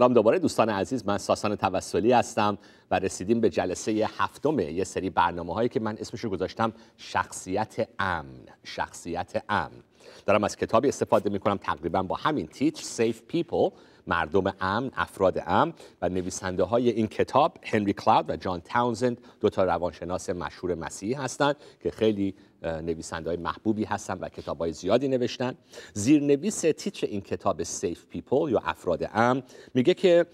سلام دوباره دوستان عزیز من ساسان توسلی هستم و رسیدیم به جلسه هفتم یه سری برنامه هایی که من اسمش رو گذاشتم شخصیت امن شخصیت امن. دارم از کتابی استفاده می‌کنم تقریبا با همین تیتر Safe People. مردم امن افراد امن و نویسنده های این کتاب هنری کلاود و جان تاونزند دو تا روانشناس مشهور مسیحی هستند که خیلی نویسنده های محبوبی هستن و کتاب های زیادی نوشتن. زیرنویس تیتر این کتاب Safe People یا افراد امن میگه که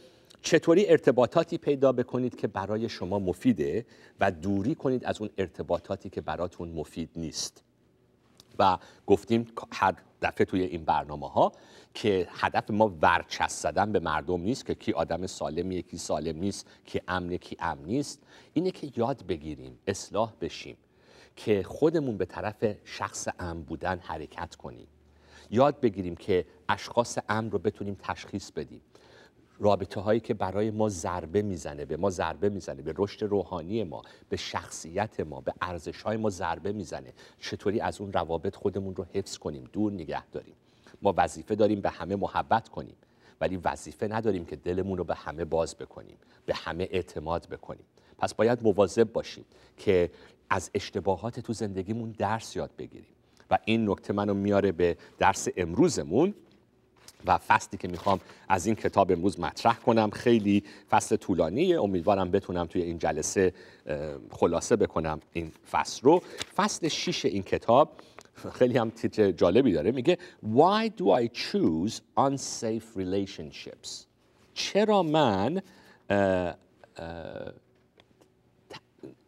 چطوری ارتباطاتی پیدا بکنید که برای شما مفیده و دوری کنید از اون ارتباطاتی که براتون مفید نیست. و گفتیم هر دفعه توی این برنامه ها که هدف ما برچسب زدن به مردم نیست که کی آدم سالمیه کی سالم نیست کی امنه کی امن نیست. اینه که یاد بگیریم اصلاح بشیم که خودمون به طرف شخص امن بودن حرکت کنیم. یاد بگیریم که اشخاص امن رو بتونیم تشخیص بدیم. رابطه هایی که برای ما ضربه می‌زنه به ما ضربه می‌زنه به رشد روحانی ما به شخصیت ما به ارزش های ما ضربه می‌زنه. چطوری از اون روابط خودمون رو حفظ کنیم دور نگه داریم. ما وظیفه داریم به همه محبت کنیم ولی وظیفه نداریم که دلمون رو به همه باز بکنیم به همه اعتماد بکنیم. پس باید مواظب باشیم که از اشتباهات تو زندگیمون درس یاد بگیریم. و این نکته منو میاره به درس امروزمون. و فصلی که می‌خوام از این کتاب امروز مطرح کنم. خیلی فصل طولانیه. امیدوارم بتونم توی این جلسه خلاصه بکنم این فصل رو. فصل شیش این کتاب خیلی هم تیتر جالبی داره. میگه Why do I choose unsafe relationships? چرا من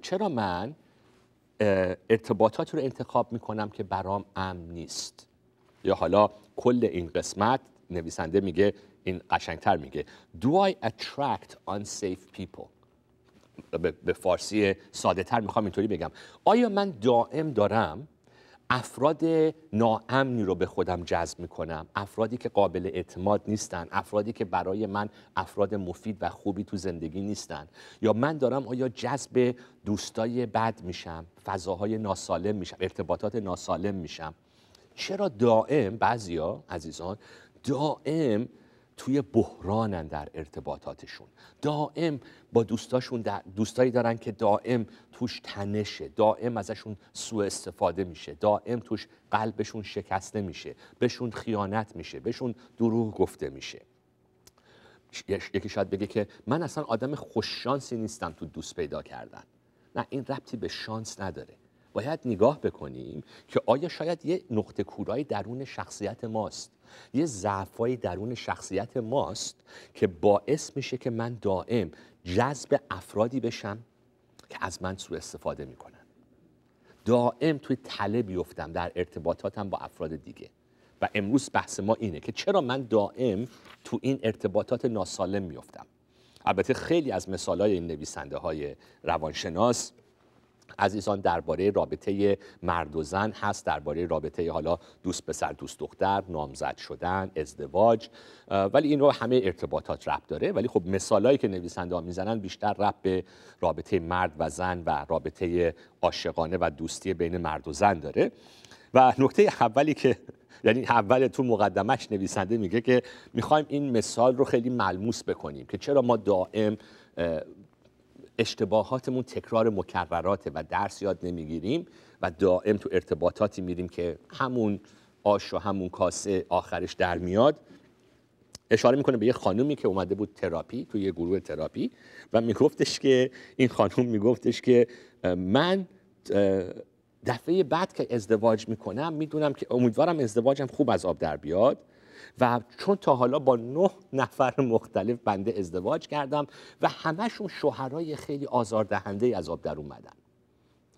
چرا من ارتباطات رو انتخاب می‌کنم که برام امن نیست؟ یا حالا کل این قسمت نویسنده میگه این قشنگتر میگه. Do I attract unsafe people? به فارسی ساده تر می‌خوام اینطوری بگم. آیا من دائم دارم افراد ناامنی رو به خودم جذب می‌کنم؟ افرادی که قابل اعتماد نیستن افرادی که برای من افراد مفید و خوبی تو زندگی نیستن؟ یا من دارم آیا جذب دوستای بد میشم فضاهای ناسالم میشم ارتباطات ناسالم میشم؟ چرا دائم بعضیا عزیزان دائم توی بحرانن در ارتباطاتشون. دائم با دوستاشون دوستایی دارن که دائم توش تنشه دائم ازشون سوء استفاده میشه دائم توش قلبشون شکسته میشه بهشون خیانت میشه بهشون دروغ گفته میشه. یکی شاید بگه که من اصلا آدم خوششانسی نیستم تو دوست پیدا کردن. نه این ربطی به شانس نداره. باید نگاه بکنیم که آیا شاید یه نقطه کورایی درون شخصیت ماست یه ضعفایی درون شخصیت ماست که باعث میشه که من دائم جذب افرادی بشم که از من سوء استفاده می‌کنن. دائم توی تله بیفتم در ارتباطاتم با افراد دیگه. و امروز بحث ما اینه که چرا من دائم تو این ارتباطات ناسالم میفتم البته خیلی از مثالای این نویسنده های روانشناس عزیزان درباره رابطه مرد و زن هست درباره رابطه حالا دوست پسر دوست دختر نامزد شدن ازدواج ولی این رو همه ارتباطات رب داره. ولی خب مثالایی که نویسنده ها می‌زنن بیشتر رب به رابطه مرد و زن و رابطه عاشقانه و دوستی بین مرد و زن داره. و نکته اولی که یعنی اول تو مقدمش نویسنده میگه که می‌خوایم این مثال رو خیلی ملموس بکنیم که چرا ما دائم اشتباهاتمون تکرار مکرراته و درس یاد نمی‌گیریم و دائم تو ارتباطاتی میریم که همون آش و همون کاسه آخرش در میاد. اشاره می‌کنه به یه خانومی که اومده بود تراپی توی یه گروه تراپی و میگفتش که این خانوم میگفتش که من دفعه بعد که ازدواج می‌کنم می‌دونم که امیدوارم ازدواجم خوب از آب در بیاد. و چون تا حالا با نه نفر مختلف بنده ازدواج کردم و همهشون شوهرای خیلی آزاردهنده از آب در اومدن.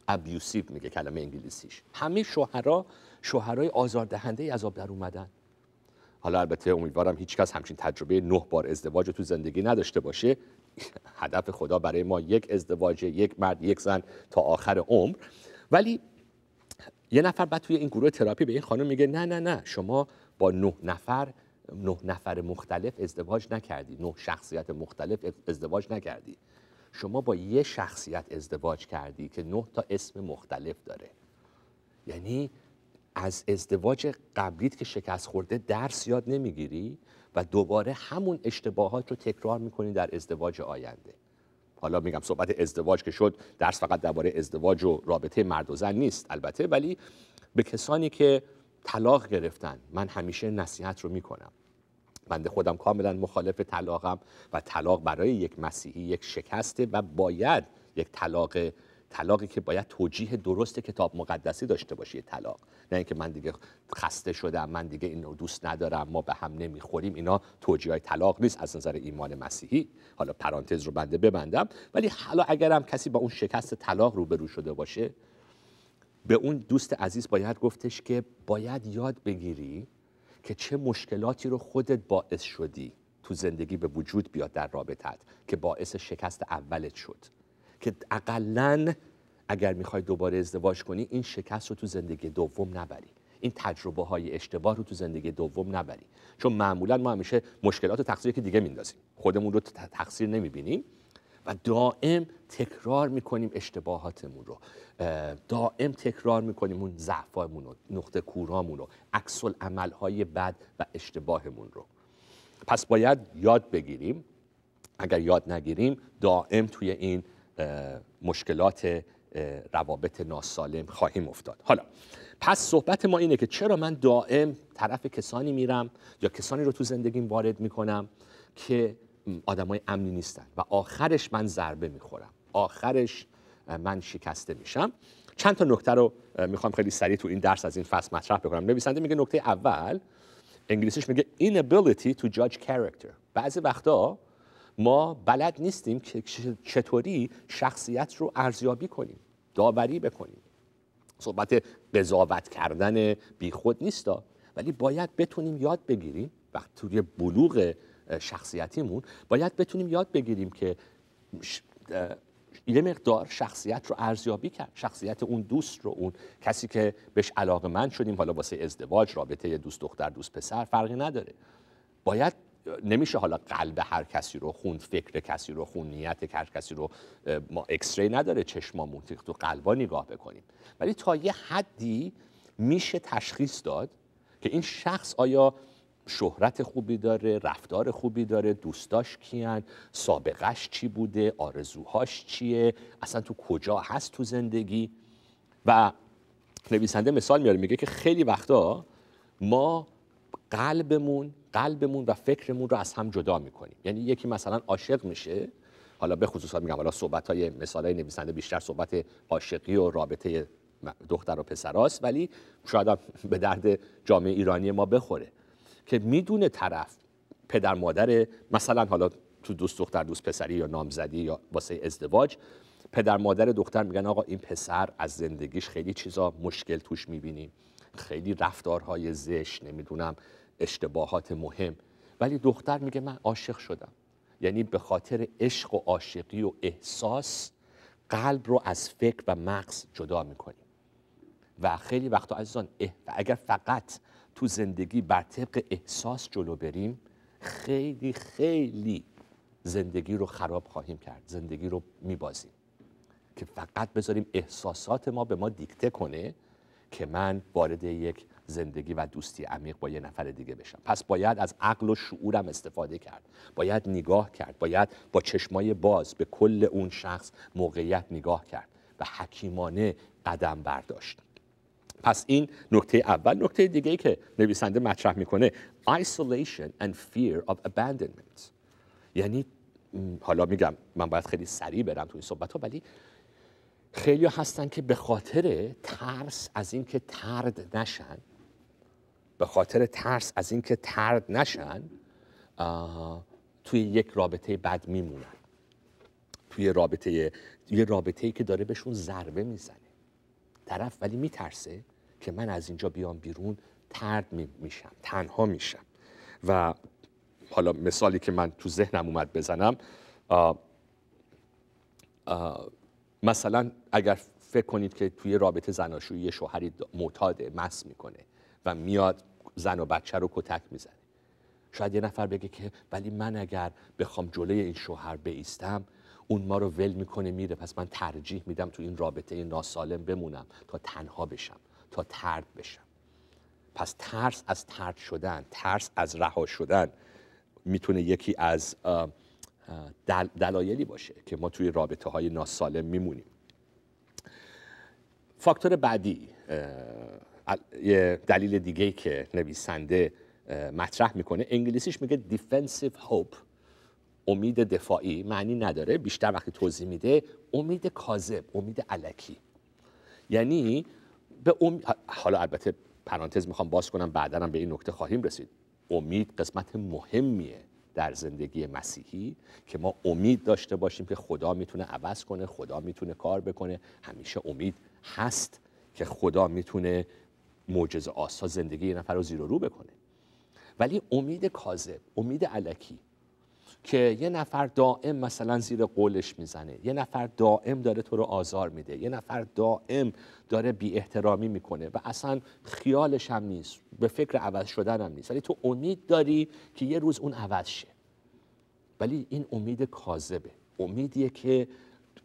ابیوسیو میگه کلمه انگلیسیش. همه شوهرا شوهرای آزاردهنده از آب در اومدن. حالا البته امیدوارم هیچکس همچین تجربه نه بار ازدواج تو زندگی نداشته باشه. هدف خدا برای ما یک ازدواج یک مرد یک زن تا آخر عمر. ولی یه نفر بعد توی این گروه تراپی به این خانم میگه نه نه نه شما با نه نفر نه نفر مختلف ازدواج نکردی. نه شخصیت مختلف ازدواج نکردی. شما با یه شخصیت ازدواج کردی که نه تا اسم مختلف داره. یعنی از ازدواج قبلیت که شکست خورده درس یاد نمی‌گیری و دوباره همون اشتباهات رو تکرار می‌کنی در ازدواج آینده. حالا میگم صحبت ازدواج که شد درس فقط درباره ازدواج و رابطه مرد و زن نیست البته ولی به کسانی که طلاق گرفتن. من همیشه نصیحت رو می‌کنم. بنده خودم کاملا مخالف طلاقم و طلاق برای یک مسیحی یک شکسته و باید یک طلاق طلاقی که باید توجیه درست کتاب مقدسی داشته باشه طلاق. نه اینکه من دیگه خسته شدم من دیگه اینو دوست ندارم ما به هم نمی‌خوریم اینا توجیه های طلاق نیست از نظر ایمان مسیحی. حالا پرانتز رو بنده ببندم. ولی حالا اگرم کسی با اون شکست طلاق روبرو شده باشه به اون دوست عزیز باید گفتش که باید یاد بگیری که چه مشکلاتی رو خودت باعث شدی تو زندگی به وجود بیاد در رابطت که باعث شکست اولت شد. که اقلا اگر می‌خوای دوباره ازدواج کنی این شکست رو تو زندگی دوم نبری. این تجربه های اشتباه رو تو زندگی دوم نبری. چون معمولا ما همیشه مشکلات و تقصیر که دیگه میندازیم. خودمون رو تقصیر نمی‌بینیم. دائم تکرار می‌کنیم اشتباهاتمون رو. دائم تکرار می‌کنیم اون ضعفامون رو نقطه کورامون رو عکس های بد و اشتباهمون رو. پس باید یاد بگیریم اگر یاد نگیریم دائم توی این مشکلات روابط ناسالم خواهیم افتاد. حالا پس صحبت ما اینه که چرا من دائم طرف کسانی میرم یا کسانی رو تو زندگیم وارد می‌کنم که آدمای امنی نیستن و آخرش من ضربه می‌خورم. آخرش من شکسته میشم. چند تا نکته رو می‌خوام خیلی سریع تو این درس از این فصل مطرح بکنم. نویسنده میگه نکته اول انگلیسیش میگه inability to judge character. بعضی وقتا ما بلد نیستیم که چطوری شخصیت رو ارزیابی کنیم داوری بکنیم. صحبت قضاوت کردن بیخود نیستا ولی باید بتونیم یاد بگیریم وقتی توی بلوغ شخصیتیمون باید بتونیم یاد بگیریم که یه مقدار شخصیت رو ارزیابی کرد. شخصیت اون دوست رو اون کسی که بهش علاقه من شدیم حالا واسه ازدواج رابطه دوست دختر دوست پسر فرقی نداره. باید نمیشه حالا قلب هر کسی رو خون فکر کسی رو خون نیت هر کسی رو ما اکسری نداره چشمامون تو قلبا نگاه بکنیم. ولی تا یه حدی میشه تشخیص داد که این شخص آیا شهرت خوبی داره رفتار خوبی داره دوستاش کیان سابقش چی بوده آرزوهاش چیه اصلا تو کجا هست تو زندگی؟ و نویسنده مثال میاره میگه که خیلی وقتا ما قلبمون قلبمون و فکرمون رو از هم جدا می‌کنیم. یعنی یکی مثلا عاشق میشه حالا به خصوص میگم حالا صحبت های مثال های نویسنده بیشتر صحبت عاشقی و رابطه دختر و پسراست ولی شاید به درد جامعه ایرانی ما بخوره. که می‌دونه طرف پدر مادر مثلا حالا تو دوست دختر دوست پسری یا نامزدی یا واسه ازدواج پدر مادر دختر میگن آقا این پسر از زندگیش خیلی چیزا مشکل توش می‌بینیم خیلی رفتارهای زشت نمی‌دونم اشتباهات مهم. ولی دختر میگه من عاشق شدم. یعنی به خاطر عشق و عاشقی و احساس قلب رو از فکر و مغز جدا می‌کنیم و خیلی وقتا عزیزان اگر فقط تو زندگی بر طبق احساس جلو بریم خیلی خیلی زندگی رو خراب خواهیم کرد زندگی رو میبازیم. که فقط بذاریم احساسات ما به ما دیکته کنه که من وارد یک زندگی و دوستی عمیق با یه نفر دیگه بشم. پس باید از عقل و شعورم استفاده کرد. باید نگاه کرد. باید با چشمای باز به کل اون شخص موقعیت نگاه کرد. و حکیمانه قدم برداشت. پس این نکته اول. نکته دیگه ای که نویسنده مطرح می‌کنه isolation and fear of abandonment. یعنی حالا میگم من باید خیلی سریع برم تو این صحبت ها ولی خیلی هستن که به خاطر ترس از اینکه ترد نشن به خاطر ترس از اینکه ترد نشن توی یک رابطه بد میمونن. توی رابطه یه رابطه که داره بهشون ضربه می‌زنه. طرف ولی میترسه که من از اینجا بیام بیرون ترد میشم تنها میشم. و حالا مثالی که من تو ذهنم اومد بزنم مثلا اگر فکر کنید که توی رابطه زناشویی شوهری معتاده مس می‌کنه و میاد زن و بچه رو کتک می‌زنه. شاید یه نفر بگه که ولی من اگر بخوام جلوی این شوهر بیستم اون ما رو ول می‌کنه میره. پس من ترجیح میدم تو این رابطه ناسالم بمونم تا تنها بشم. تا ترد بشم. پس ترس از ترد شدن ترس از رها شدن می‌تونه یکی از دل دلایلی باشه که ما توی رابطه های ناسالم میمونیم. فاکتور بعدی یه دلیل دیگه که نویسنده مطرح می‌کنه انگلیسیش میگه defensive hope امید دفاعی. معنی نداره بیشتر وقتی توضیح میده امید کاذب امید علکی. یعنی به امید حالا البته پرانتز می‌خوام باز کنم بعدا به این نکته خواهیم رسید. امید قسمت مهمیه در زندگی مسیحی که ما امید داشته باشیم که خدا می‌تونه عوض کنه خدا می‌تونه کار بکنه. همیشه امید هست که خدا می‌تونه معجزه آسا زندگی یه نفر رو زیر و رو بکنه. ولی امید کاذب امید علکی که یه نفر دائم مثلا زیر قولش می‌زنه یه نفر دائم داره تو رو آزار میده یه نفر دائم داره بی احترامی می‌کنه و اصلا خیالش هم نیست به فکر عوض شدن هم نیست. ولی تو امید داری که یه روز اون عوض شه. ولی این امید کاذبه. امیدیه که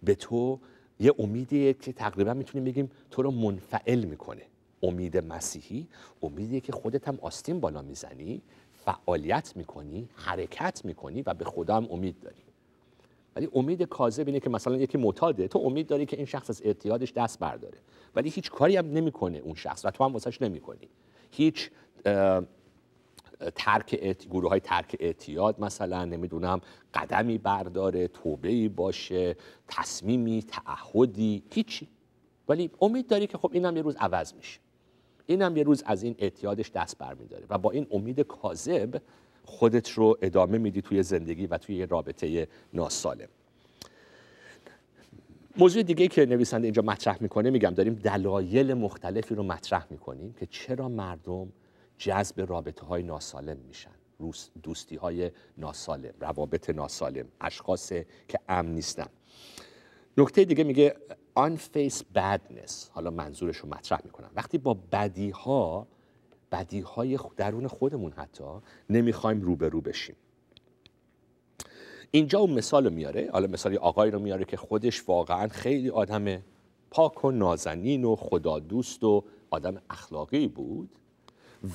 به تو یه امیدیه که تقریبا می‌تونیم بگیم تو رو منفعل می‌کنه. امید مسیحی امیدیه که خودت هم آستین بالا می‌زنی فعالیت می‌کنی حرکت می‌کنی و به خدا هم امید داری. ولی امید کاذب اینه که مثلا یکی معتاده تو امید داری که این شخص از اعتیادش دست برداره. ولی هیچ کاری هم نمی‌کنه اون شخص و تو هم واسش نمی‌کنی. هیچ ترک گروه های ترک اعتیاد مثلا نمی‌دونم قدمی برداره توبه باشه تصمیمی تعهدی هیچی. ولی امید داری که خب اینم یه روز عوض میشه. اینم یه روز از این اعتیادش دست برمیداره و با این امید کاذب خودت رو ادامه میدی توی زندگی و توی رابطه ناسالم. موضوع دیگه که نویسنده اینجا مطرح می‌کنه میگم داریم دلایل مختلفی رو مطرح می‌کنیم که چرا مردم جذب رابطه های ناسالم میشن. دوستی های ناسالم روابط ناسالم اشخاص که امن نیستن. نکته دیگه میگه unfaced badness حالا منظورش رو مطرح می‌کنم. وقتی با بدی ها بدی های درون خودمون حتی نمی‌خوایم روبرو بشیم. اینجا اون مثال میاره حالا مثال آقایی رو میاره که خودش واقعا خیلی آدم پاک و نازنین و خدا دوست و آدم اخلاقی بود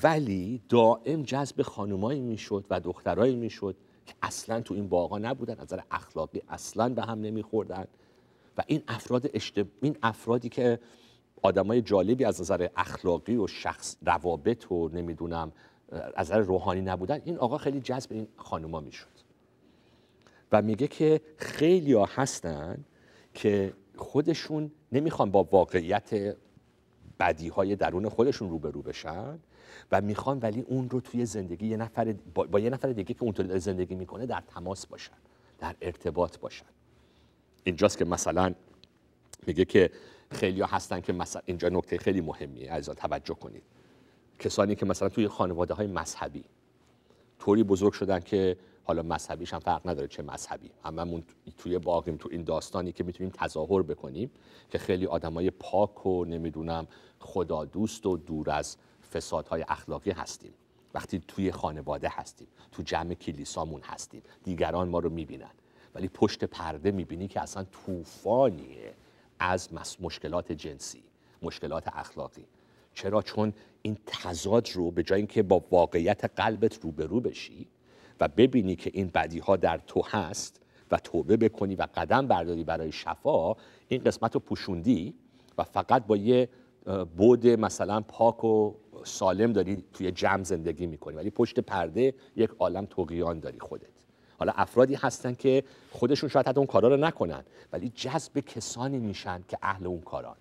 ولی دائم جذب خانمایی می‌شد و دخترایی می‌شد که اصلا تو این باغا نبودن از نظر اخلاقی اصلا به هم نمیخوردن. این افراد این افرادی که آدمای جالبی از نظر اخلاقی و شخص روابط و نمی‌دونم از نظر روحانی نبودن این آقا خیلی جذب این خانوما می‌شد. و میگه که خیلی ها هستن که خودشون نمی‌خوان با واقعیت بدی های درون خودشون روبرو بشن و می‌خوان ولی اون رو توی زندگی یه نفر با, با یه نفر دیگه که اونطوری زندگی می‌کنه در تماس باشن در ارتباط باشن. اینجاست که مثلا میگه که خیلی ها هستن که مثلا اینجا نکته خیلی مهمیه. از توجه کنید. کسانی که مثلا توی خانواده های مذهبی طوری بزرگ شدن که حالا مذهبیش هم فرق نداره چه مذهبی. هممون توی باقیم تو این داستانی که می‌تونیم تظاهر بکنیم که خیلی آدمای پاک و نمی‌دونم خدا دوست و دور از فسادهای اخلاقی هستیم. وقتی توی خانواده هستیم تو جمع کلیسامون هستیم دیگران ما رو می‌بینن. ولی پشت پرده می‌بینی که اصلا طوفانیه از مشکلات جنسی مشکلات اخلاقی. چرا؟ چون این تضاد رو به جای اینکه با واقعیت قلبت روبرو بشی و ببینی که این بدی ها در تو هست و توبه بکنی و قدم برداری برای شفا این قسمت رو پوشوندی و فقط با یه بود مثلا پاک و سالم داری توی جمع زندگی می‌کنی. ولی پشت پرده یک عالم توقیان داری خودت. حالا افرادی هستن که خودشون شاید حتی اون کارا رو نکنن ولی جذب کسانی میشن که اهل اون کاران.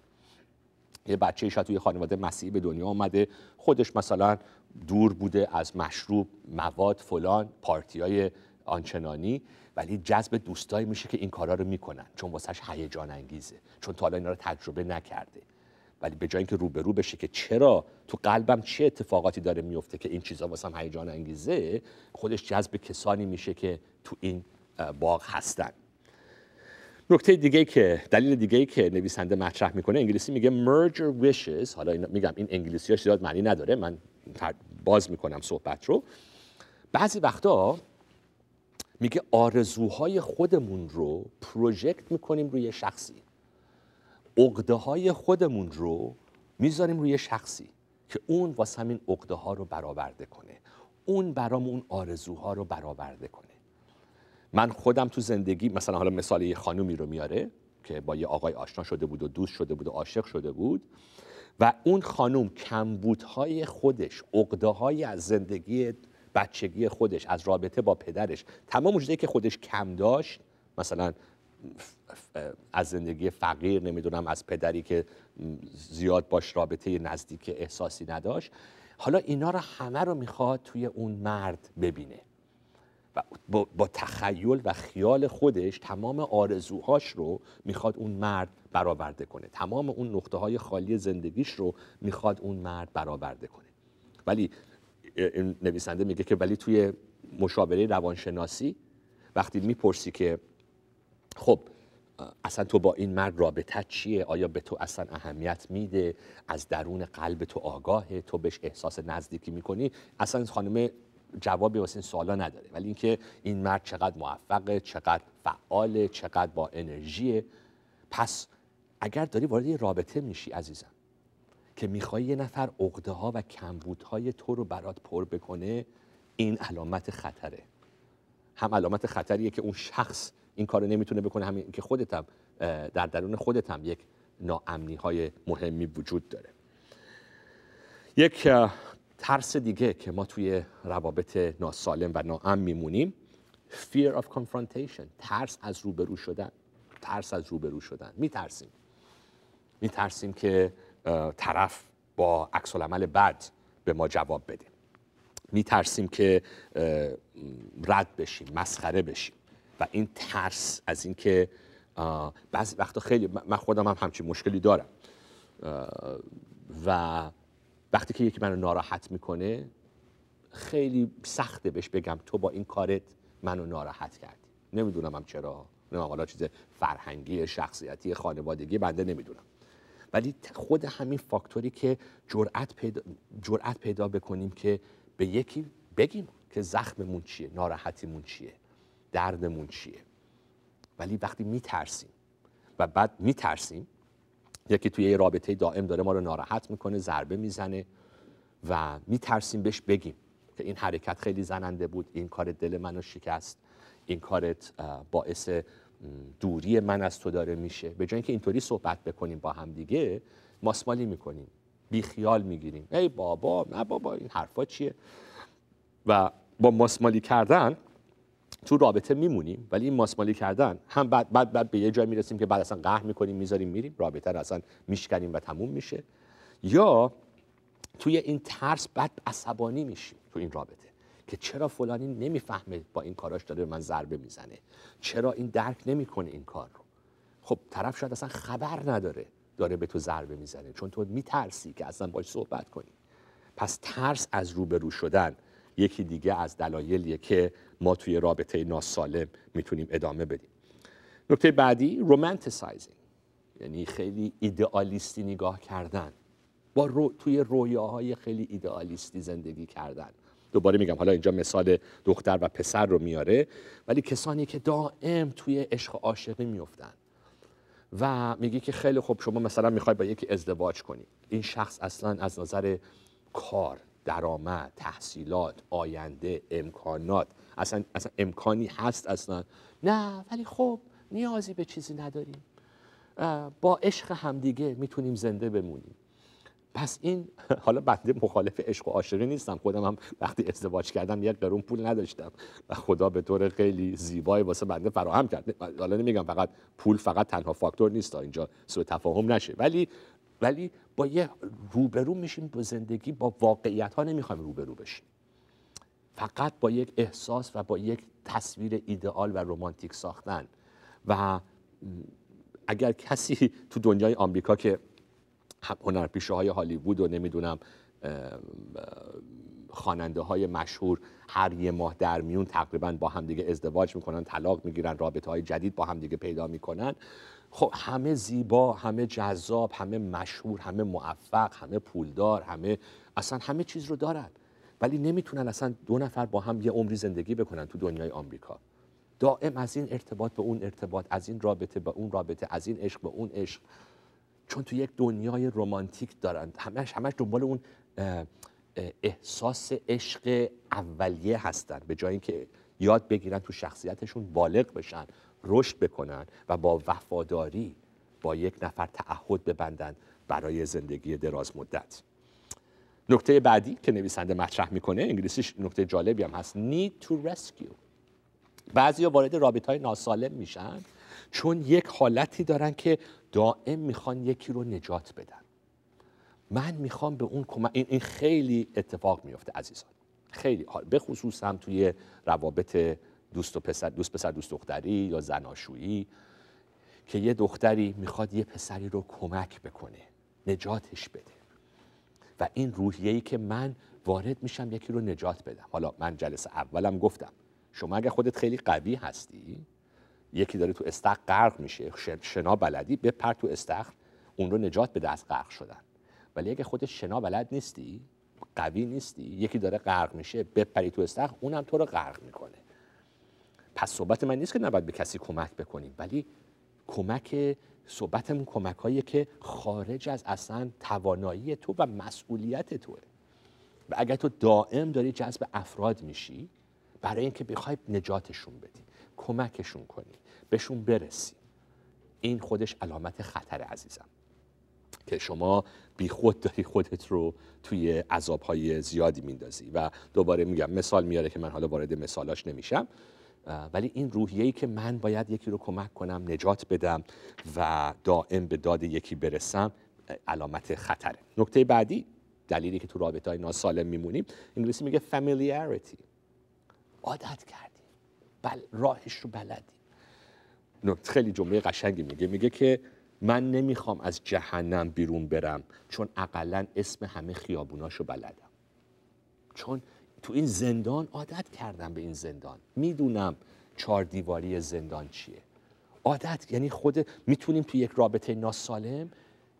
یه بچه شاید توی خانواده مسیحی به دنیا آمده خودش مثلا دور بوده از مشروب مواد فلان پارتی های آنچنانی ولی جذب دوستایی میشه که این کارا رو می‌کنن چون واسهش هیجان انگیزه چون تا حالا اینا رو تجربه نکرده. ولی به جای اینکه روبرو بشه که چرا تو قلبم چه اتفاقاتی داره میفته که این چیزا واسم هیجان انگیزه خودش جذب کسانی میشه که تو این باغ هستن. نکته دیگه که دلیل دیگه که نویسنده مطرح می‌کنه انگلیسی میگه merger wishes. حالا این میگم این انگلیسی ها معنی نداره من باز می‌کنم صحبت رو. بعضی وقتا میگه آرزوهای خودمون رو پروژکت می‌کنیم روی شخصی. عقده های خودمون رو می‌ذاریم روی شخصی که اون واسه همین عقده ها رو برآورده کنه. اون برام اون آرزوها رو برآورده کنه. من خودم تو زندگی مثلا حالا مثال یه خانومی رو میاره که با یه آقای آشنا شده بود و دوست شده بود و عاشق شده بود و اون خانوم کمبودهای خودش عقده از زندگی بچگی خودش از رابطه با پدرش تمام چیزایی که خودش کم داشت مثلا از زندگی فقیر نمی‌دونم از پدری که زیاد باش رابطه نزدیک احساسی نداشت. حالا اینا رو همه رو می‌خواد توی اون مرد ببینه. و با, تخیل و خیال خودش تمام آرزوهاش رو می‌خواد اون مرد برآورده کنه. تمام اون نقطه های خالی زندگیش رو می‌خواد اون مرد برآورده کنه. ولی نویسنده میگه که ولی توی مشاوره روانشناسی وقتی می‌پرسی که خب اصلا تو با این مرد رابطه چیه؟ آیا به تو اصلا اهمیت میده؟ از درون قلب تو آگاهه؟ تو بهش احساس نزدیکی می‌کنی؟ اصلا خانم جوابی واسه این سوالا نداره. ولی اینکه این مرد چقدر موفقه چقدر فعاله چقدر با انرژیه. پس اگر داری وارد یه رابطه میشی عزیزم که می‌خوای یه نفر عقده ها و کمبودهای تو رو برات پر بکنه این علامت خطره. هم علامت خطریه که اون شخص این کارو نمی‌تونه بکنه همین که خودت هم در درون خودت هم یک ناامنی های مهمی وجود داره. یک ترس دیگه که ما توی روابط ناسالم و ناامن میمونیم fear of confrontation ترس از روبرو شدن. ترس از روبرو شدن. میترسیم. میترسیم که طرف با عکس العمل بد به ما جواب بده. میترسیم که رد بشیم مسخره بشیم. و این ترس از اینکه بعضی وقتا خیلی من خودم هم همچین مشکلی دارم. و وقتی که یکی منو ناراحت می‌کنه خیلی سخته بهش بگم تو با این کارت منو ناراحت کردی. نمی‌دونم هم چرا نمی‌دونم حالا چیز فرهنگی شخصیتی خانوادگی بنده نمی‌دونم. ولی خود همین فاکتوری که جرأت پیدا, جرأت پیدا بکنیم که به یکی بگیم که زخممون چیه ناراحتیمون چیه. دردمون چیه؟ ولی وقتی میترسیم و بعد میترسیم یکی توی یه رابطه دائم داره ما رو ناراحت می‌کنه ضربه می‌زنه و میترسیم بهش بگیم که این حرکت خیلی زننده بود این کار دل منو شکست این کارت باعث دوری من از تو داره میشه. به جای اینکه اینطوری صحبت بکنیم با هم دیگه ماسمالی می‌کنیم بیخیال می‌گیریم. ای بابا نه بابا این حرفا چیه؟ و با ماسمالی کردن تو رابطه میمونیم ولی این ماسمالی کردن هم بعد بعد, بعد به یه جای می‌رسیم که بعد اصلا قهر می‌کنیم می‌ذاریم میریم رابطه رو اصلا میشکنیم و تموم میشه. یا توی این ترس بعد عصبانی میشیم تو این رابطه که چرا فلانی نمی‌فهمه با این کاراش داره من ضربه می‌زنه؟ چرا این درک نمی‌کنه این کار رو؟ خب طرف شاید اصلا خبر نداره داره به تو ضربه می‌زنه چون تو میترسی که اصلا باش صحبت کنی. پس ترس از روبرو شدن یکی دیگه از دلایلیه که ما توی رابطه ناسالم می‌تونیم ادامه بدیم. نکته بعدی رومانتسایزینگ یعنی خیلی ایدئالیستی نگاه کردن. با رو توی رویاهای خیلی ایدئالیستی زندگی کردن. دوباره میگم حالا اینجا مثال دختر و پسر رو میاره ولی کسانی که دائم توی عشق عاشقی میفتن. و میگی که خیلی خوب شما مثلا می‌خوای با یکی ازدواج کنی. این شخص اصلا از نظر کار درآمد تحصیلات آینده امکانات. اصلا, اصلا امکانی هست اصلا. نه ولی خب نیازی به چیزی نداریم. با عشق همدیگه می‌تونیم زنده بمونیم. پس این حالا بنده مخالف عشق و عاشقی نیستم. خودم هم وقتی ازدواج کردم یک قرون پول نداشتم. و خدا به طور خیلی زیبایی واسه بنده فراهم کرد حالا نمیگم فقط پول فقط تنها فاکتور نیست اینجا سوء تفاهم نشه. ولی ولی با یه روبرو میشیم با زندگی با واقعیت ها نمی‌خوایم روبرو بشیم. فقط با یک احساس و با یک تصویر ایدئال و رمانتیک ساختن. و اگر کسی تو دنیای آمریکا که هنرپیشه های هالیوود و نمی‌دونم خواننده های مشهور هر یه ماه در میون تقریبا با همدیگه ازدواج می‌کنن طلاق می‌گیرن رابطه های جدید با همدیگه پیدا می‌کنن خب همه زیبا همه جذاب همه مشهور همه موفق همه پولدار همه اصلا همه چیز رو دارن. ولی نمی‌تونن اصلا دو نفر با هم یه عمری زندگی بکنن تو دنیای آمریکا. دائم از این ارتباط به اون ارتباط از این رابطه به اون رابطه از این عشق به اون عشق. چون تو یک دنیای رمانتیک دارن. همش همش دنبال اون احساس عشق اولیه هستن. به جای اینکه یاد بگیرن تو شخصیتشون بالغ بشن. رشد بکنن و با وفاداری با یک نفر تعهد ببندن برای زندگی دراز مدت. نکته بعدی که نویسنده مطرح می‌کنه انگلیسیش نکته جالبی هم هست need to rescue. بعضی وارد رابط های ناسالم میشن چون یک حالتی دارن که دائم می‌خوان یکی رو نجات بدن. من می‌خوام به اون کمک این خیلی اتفاق میفته عزیزان. خیلی به خصوص هم توی روابط دوست و پسر دوست پسر دوست دختری یا زناشویی که یه دختری می‌خواد یه پسری رو کمک بکنه نجاتش بده. و این روحیه‌ای که من وارد میشم یکی رو نجات بدم. حالا من جلسه اولم گفتم شما اگه خودت خیلی قوی هستی یکی داره تو استخر غرق میشه شنا بلدی بپر تو استخر اون رو نجات بده از غرق شدن. ولی اگه خودت شنا بلد نیستی قوی نیستی یکی داره غرق میشه بپری تو استخر اونم تو رو غرق می‌کنه. پس صحبت من نیست که نباید به کسی کمک بکنیم ولی کمک صحبتمون کمک هایی که خارج از اصلا توانایی تو و مسئولیت توه. و اگر تو دائم داری جذب افراد میشی برای اینکه بخوای نجاتشون بدی کمکشون کنی بهشون برسی این خودش علامت خطر عزیزم. که شما بی خود داری خودت رو توی عذابهای زیادی میندازی. و دوباره میگم مثال میاره که من حالا وارد مثالاش نمیشم. ولی این روحیه‌ای که من باید یکی رو کمک کنم نجات بدم و دائم به داد یکی برسم علامت خطره. نکته بعدی دلیلی که تو رابطه های ناسالم میمونیم انگلیسی میگه familiarity. عادت کردیم. بل راهش رو بلدیم. خیلی جمله قشنگی میگه. میگه که من نمی‌خوام از جهنم بیرون برم چون اقلا اسم همه خیابوناشو بلدم. چون تو این زندان عادت کردم به این زندان. می‌دونم چهار دیواری زندان چیه. عادت یعنی خود می‌تونیم تو یک رابطه ناسالم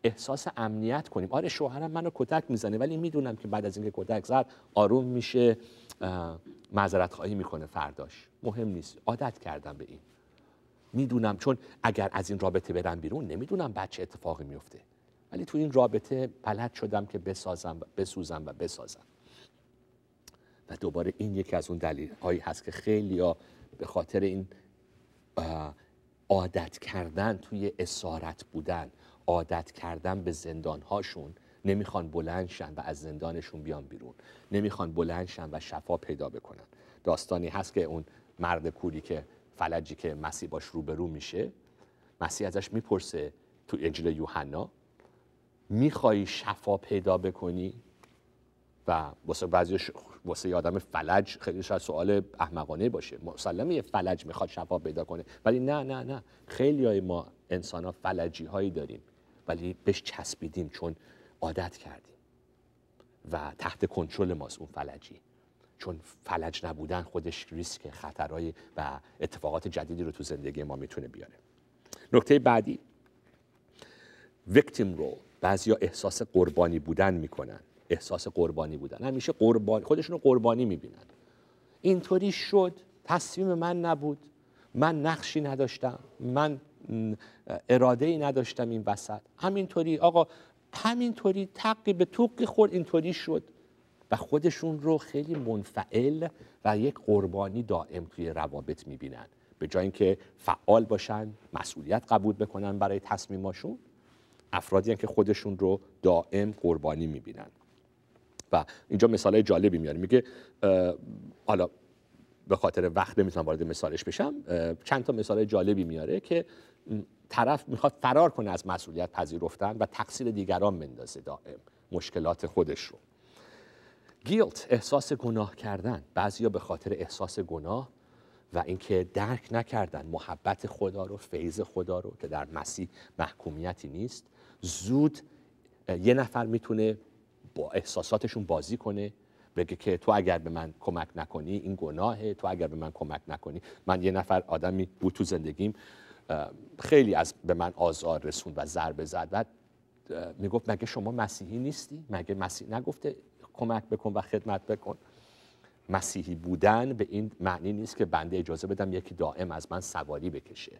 احساس امنیت کنیم. آره شوهرم منو کتک می‌زنه ولی می‌دونم که بعد از اینکه کتک زد آروم میشه معذرت خواهی می‌کنه فرداش. مهم نیست. عادت کردم به این. می‌دونم چون اگر از این رابطه برم بیرون نمی‌دونم بچه اتفاقی میفته ولی تو این رابطه بلد شدم که بسازم بسوزم و بسازم. و دوباره این یکی از اون دلیل هایی هست که خیلی ها به خاطر این عادت کردن توی اسارت بودن عادت کردن به زندان هاشون نمی‌خوان بلند شن و از زندانشون بیان بیرون نمی‌خوان بلند شن و شفا پیدا بکنن. داستانی هست که اون مرد کوری که فلجی که مسیح باش روبرو میشه مسیح ازش می‌پرسه تو انجیل یوحنا می‌خوای شفا پیدا بکنی؟ و واسه بعضی واسه یه آدم فلج خیلی شاید سوال احمقانه باشه. مسلمه یه فلج می‌خواد شفا پیدا کنه. ولی نه نه نه. خیلی های ما انسان ها فلجی هایی داریم. ولی بهش چسبیدیم چون عادت کردیم. و تحت کنترل ماست اون فلجی. چون فلج نبودن خودش ریسک خطرهای و اتفاقات جدیدی رو تو زندگی ما می‌تونه بیاره. نکته بعدی. ویکتیم رول بعضیا احساس قربانی بودن می‌کنن. احساس قربانی بودن. همیشه قربانی خودشون رو قربانی می‌بینن. اینطوری شد. تصمیم من نبود. من نقشی نداشتم. من اراده ای نداشتم این وسط. همینطوری آقا همینطوری تقی به توقی خورد اینطوری شد. و خودشون رو خیلی منفعل و یک قربانی دائم توی روابط می‌بینن. به جای اینکه فعال باشن مسئولیت قبول بکنن برای تصمیماشون افرادی که خودشون رو دائم قربانی می‌بینن. و اینجا مثال جالبی میاره. میگه حالا به خاطر وقت نمی‌تونم وارد مثالش بشم چند تا مثال جالبی میاره که طرف می‌خواد فرار کنه از مسئولیت پذیرفتن و تقصیر دیگران بندازه دائم مشکلات خودش رو. گیلت احساس گناه کردن. بعضیا به خاطر احساس گناه و اینکه درک نکردن محبت خدا رو فیض خدا رو که در مسیح محکومیتی نیست. زود یه نفر می‌تونه با احساساتشون بازی کنه. بگه که تو اگر به من کمک نکنی این گناهه. تو اگر به من کمک نکنی. من یه نفر آدمی بود تو زندگیم خیلی از به من آزار رسوند و ضربه زد و می‌گفت مگه شما مسیحی نیستی؟ مگه مسیح نگفته کمک بکن و خدمت بکن؟ مسیحی بودن به این معنی نیست که بنده اجازه بدم یکی دائم از من سواری بکشه.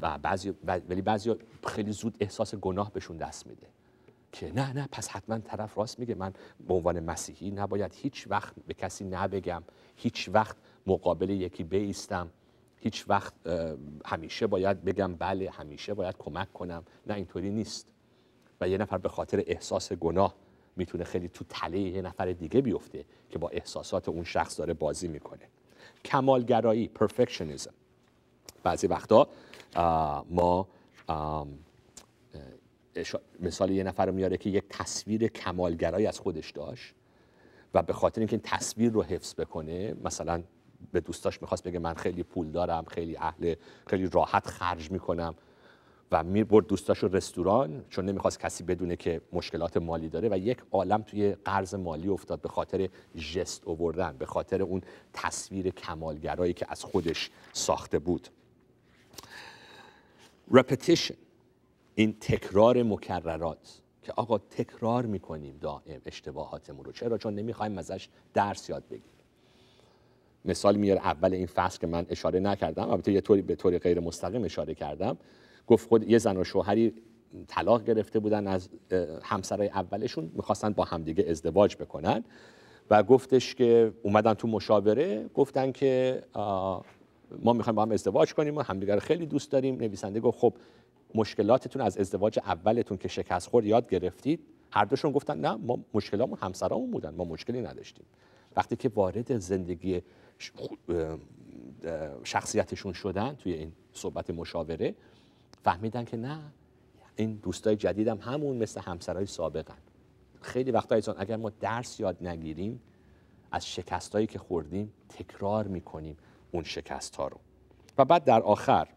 و بعضی ولی بعضی خیلی زود احساس گناه بهشون دست میده. که نه نه پس حتما طرف راست میگه. من به عنوان مسیحی نباید هیچ وقت به کسی نبگم. هیچ وقت مقابل یکی بیستم. هیچ وقت همیشه باید بگم بله همیشه باید کمک کنم. نه اینطوری نیست. و یه نفر به خاطر احساس گناه می‌تونه خیلی تو تله یه نفر دیگه بیفته که با احساسات اون شخص داره بازی می‌کنه. کمالگرایی perfectionism. بعضی وقتا ما مثال یه نفر میاره که یک تصویر کمالگرایی از خودش داشت و به خاطر اینکه این تصویر رو حفظ بکنه مثلا به دوستاش می‌خواست بگه من خیلی پول دارم خیلی اهل خیلی راحت خرج می‌کنم و می‌برد دوستاش رو رستوران چون نمی‌خواست کسی بدونه که مشکلات مالی داره و یک عالم توی قرض مالی افتاد به خاطر جست اووردن به خاطر اون تصویر کمالگرایی که از خودش ساخته بود. Repetition. این تکرار مکررات که آقا تکرار می‌کنیم دائم اشتباهاتمون رو. چرا؟ چون نمی‌خوایم ازش درس یاد بگیریم. مثال میاره اول این فصل که من اشاره نکردم البته یه طوری به طور غیر مستقیم اشاره کردم. گفت خود یه زن و شوهری طلاق گرفته بودن از همسرای اولشون می‌خواستن با همدیگه ازدواج بکنن. و گفتش که اومدن تو مشاوره گفتن که ما می‌خوایم با هم ازدواج کنیم و همدیگه رو خیلی دوست داریم. نویسنده گفت خب مشکلاتتون از ازدواج اولتون که شکست خورد یاد گرفتید؟ هر دوشون گفتن نه ما مشکلامون همسرامون بودن ما مشکلی نداشتیم. وقتی که وارد زندگی شخصیتشون شدن توی این صحبت مشاوره فهمیدن که نه این دوستای جدیدم همون مثل همسرای سابقن. خیلی وقتا ایزان اگر ما درس یاد نگیریم از شکستایی که خوردیم تکرار می‌کنیم اون شکست ها رو. و بعد در آخر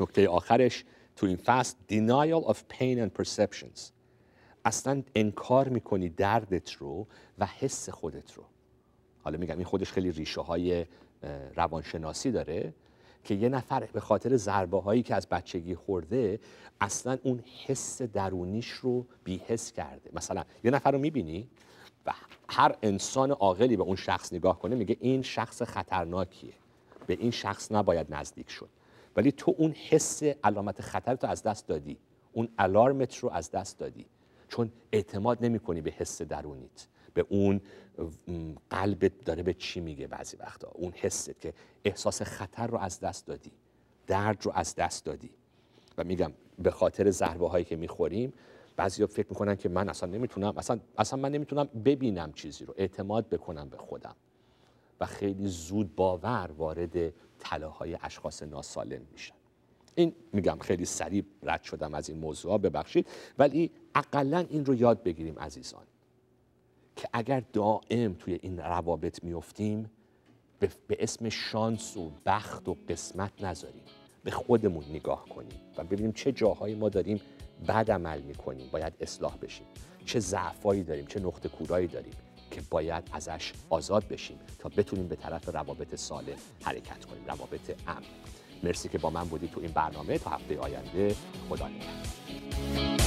نکته آخرش تو این فصل denial of pain and perceptions. اصلا انکار می‌کنی دردت رو و حس خودت رو. حالا میگم این خودش خیلی ریشه های روانشناسی داره که یه نفر به خاطر ضربه هایی که از بچگی خورده اصلا اون حس درونیش رو بیحس کرده. مثلا یه نفر رو می‌بینی و هر انسان عاقلی به اون شخص نگاه کنه میگه این شخص خطرناکیه. به این شخص نباید نزدیک شد. ولی تو اون حس علامت خطر تو از دست دادی. اون الارمت رو از دست دادی. چون اعتماد نمی کنی به حس درونیت. به اون قلبت داره به چی میگه بعضی وقتا. اون حست که احساس خطر رو از دست دادی. درد رو از دست دادی. و میگم به خاطر ضربه هایی که می‌خوریم بعضی فکر می‌کنن که من اصلا نمی‌تونم اصلا, اصلا من نمی‌تونم ببینم چیزی رو. اعتماد بکنم به خودم. و خیلی زود باور وارد تلاهای اشخاص ناسالم میشن. این میگم خیلی سریع رد شدم از این موضوع ببخشید. ولی اقلا این رو یاد بگیریم عزیزان که اگر دائم توی این روابط میفتیم به, اسم شانس و بخت و قسمت نذاریم. به خودمون نگاه کنیم و ببینیم چه جاهایی ما داریم بد عمل می‌کنیم باید اصلاح بشیم. چه ضعفایی داریم چه نقطه کورایی داریم. که باید ازش آزاد بشیم تا بتونیم به طرف روابط سالم حرکت کنیم. روابط امن. مرسی که با من بودید تو این برنامه. تا هفته آینده خدا نگهدار.